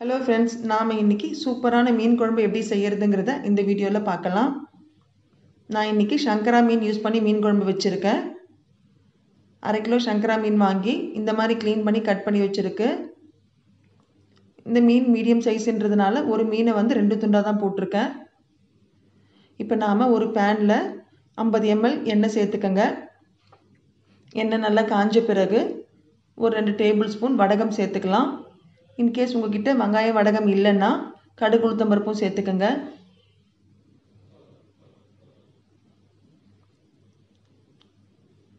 Hello friends நாம் இன்றைக்கி சூப்பரான மீன் குழம்பு எப்படி செய்கிறதுங்கிறத இந்த வீடியோவில் பார்க்கலாம். நான் இன்றைக்கி சங்கரா மீன் யூஸ் பண்ணி மீன் குழம்பு வச்சுருக்கேன். அரை கிலோ சங்கரா மீன் வாங்கி இந்த மாதிரி க்ளீன் பண்ணி கட் பண்ணி வச்சுருக்கு. இந்த மீன் மீடியம் சைஸுன்றதுனால ஒரு மீனை வந்து ரெண்டு துண்டாக தான் போட்டிருக்கேன். இப்போ நாம் ஒரு பேனில் ஐம்பது எம்எல் எண்ணெய் சேர்த்துக்கங்க. எண்ணெய் நல்லா காஞ்ச பிறகு ஒரு ரெண்டு டேபிள் ஸ்பூன் வடகம் சேர்த்துக்கலாம். இன்கேஸ் உங்ககிட்ட வெங்காயம் வடகம் இல்லைன்னா கடுகு உளுத்தம்பருப்பும் சேர்த்துக்கோங்க.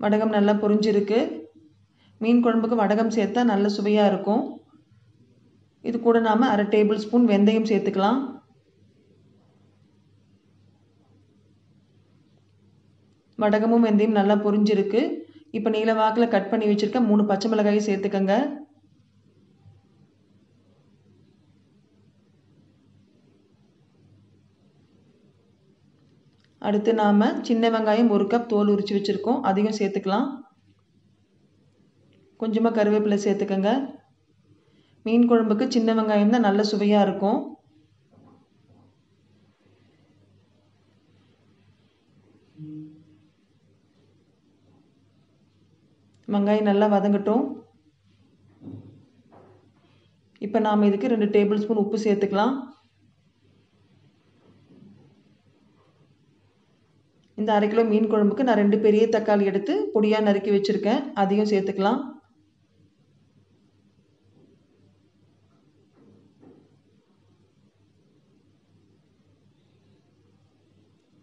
வடகம் நல்லா பொரிஞ்சிருக்கு. மீன் குழம்புக்கு வடகம் சேர்த்தா நல்ல சுவையாக இருக்கும். இது கூட நாம் அரை டேபிள் ஸ்பூன் வெந்தயம் சேர்த்துக்கலாம். வடகமும் வெந்தயம் நல்லா பொரிஞ்சிருக்கு. இப்போ நீல வாக்கில் கட் பண்ணி வச்சுருக்க மூணு பச்சை மிளகாயும் சேர்த்துக்கோங்க. அடுத்து நாம் சின்ன வெங்காயம் ஒரு கப் தோல் உரித்து வச்சுருக்கோம். அதையும் சேர்த்துக்கலாம். கொஞ்சமாக கருவேப்பிலை சேர்த்துக்கோங்க. மீன் குழம்புக்கு சின்ன வெங்காயம் தான் நல்ல சுவையாக இருக்கும். வெங்காயம் நல்லா வதங்கட்டும். இப்போ நாம் இதுக்கு ரெண்டு டேபிள் ஸ்பூன் உப்பு சேர்த்துக்கலாம். இந்த அரை கிலோ மீன் குழம்புக்கு நான் ரெண்டு பெரிய தக்காளி எடுத்து பொடியாக நறுக்கி வச்சுருக்கேன். அதையும் சேர்த்துக்கலாம்.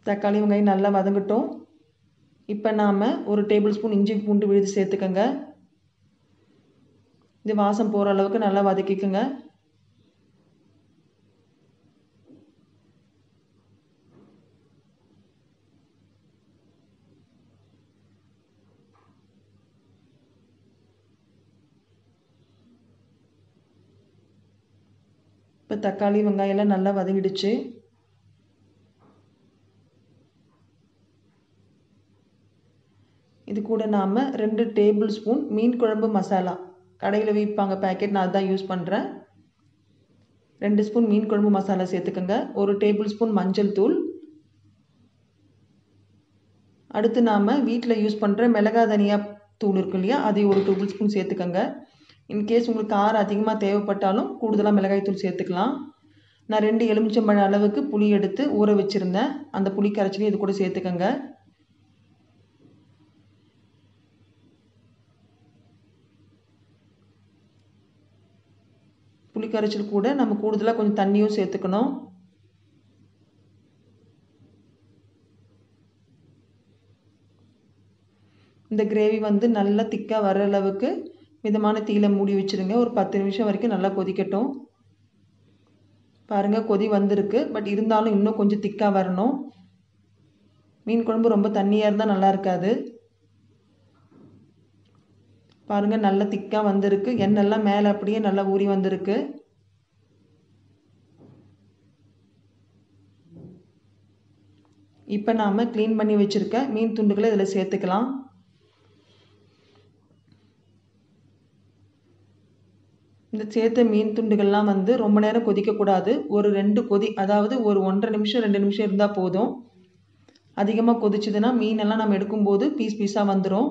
தக்காளி வெங்காயம் நல்லா வதங்கட்டும். இப்போ நாம் ஒரு டேபிள் ஸ்பூன் இஞ்சி பூண்டு விழுது சேர்த்துக்கோங்க. இது வாசம் போகிற அளவுக்கு நல்லா வதக்கிக்கோங்க. இப்போ தக்காளி வெங்காயம்லாம் நல்லா வதங்கிடுச்சு. இது கூட நாம் ரெண்டு டேபிள் ஸ்பூன் மீன் குழம்பு மசாலா. கடையில் விற்பாங்க பேக்கெட் நான் அதுதான் யூஸ் பண்ணுறேன் ரெண்டு ஸ்பூன் மீன் குழம்பு மசாலா சேர்த்துக்கோங்க. ஒரு டேபிள் ஸ்பூன் மஞ்சள் தூள். அடுத்து நாம் வீட்டில் யூஸ் பண்ணுற மிளகா தனியா தூள் இருக்கு இல்லையா அதை ஒரு டேபிள் ஸ்பூன் சேர்த்துக்கோங்க. இன்கேஸ் உங்களுக்கு காரம் அதிகமாக தேவைப்பட்டாலும் கூடுதலாக மிளகாய்த்தூள் சேர்த்துக்கலாம். நான் ரெண்டு எலுமிச்சம்பழம் அளவுக்கு புளி எடுத்து ஊற வச்சுருந்தேன். அந்த புளி கரைச்சிலையும் இது கூட சேர்த்துக்கோங்க. புளி கரைச்சல் கூட நம்ம கூடுதலாக கொஞ்சம் தண்ணியும் சேர்த்துக்கணும். இந்த கிரேவி வந்து நல்லா திக்காக வர அளவுக்கு மிதமான தீயில மூடி வச்சுருங்க. ஒரு பத்து நிமிஷம் வரைக்கும் நல்லா கொதிக்கட்டும். பாருங்கள் கொதி வந்திருக்கு. பட் இருந்தாலும் இன்னும் கொஞ்சம் திக்காக வரணும். மீன் குழம்பு ரொம்ப தண்ணியாக இருந்தால் நல்லா இருக்காது. பாருங்கள் நல்லா திக்காக வந்திருக்கு. எண்ணெல்லாம் மேலே அப்படியே நல்லா ஊறி வந்திருக்கு. இப்போ நாம் க்ளீன் பண்ணி வச்சுருக்க மீன் துண்டுகளை இதில் சேர்த்துக்கலாம். இந்த சேர்த்த மீன் துண்டுகள்லாம் வந்து ரொம்ப நேரம் கொதிக்கக்கூடாது ஒரு ரெண்டு கொதி அதாவது ஒரு ஒன்றரை நிமிஷம் ரெண்டு நிமிஷம் இருந்தால் போதும். அதிகமாக கொதிச்சதுன்னா மீனெல்லாம் நம்ம எடுக்கும்போது பீஸ் பீஸாக வந்துடும்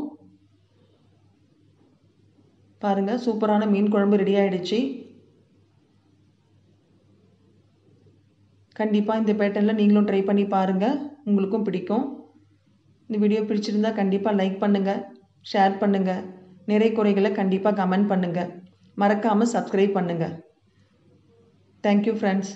பாருங்கள் சூப்பரான மீன் குழம்பு ரெடி ஆகிடுச்சு கண்டிப்பாக இந்த பேட்டர்னில் நீங்களும் ட்ரை பண்ணி பாருங்கள் உங்களுக்கும் பிடிக்கும். இந்த வீடியோ பிடிச்சிருந்தால் கண்டிப்பாக லைக் பண்ணுங்கள் ஷேர் பண்ணுங்கள் நிறை குறைகளை கண்டிப்பாக கமெண்ட் பண்ணுங்கள் மறக்காமல் சப்ஸ்கிரைப் பண்ணுங்கள் தேங்க்யூ ஃப்ரெண்ட்ஸ்